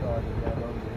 Sorry, I love you.